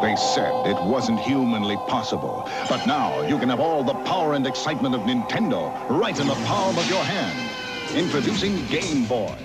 They said it wasn't humanly possible. But now you can have all the power and excitement of Nintendo right in the palm of your hand. Introducing Game Boy.